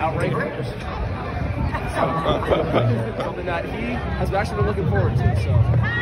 outrank something that he has actually been looking forward to. So.